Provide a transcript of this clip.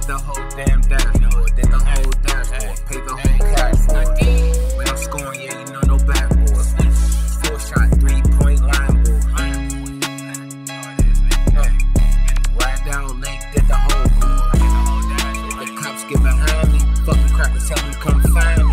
did the whole damn dashboard, did the whole dashboard, paid the whole platform. When I'm scoring, yeah, you know no backboard. Four shot, three point line ball. Ride down lake, did the whole board. The cops get behind me, fucking crackers tell me come find me.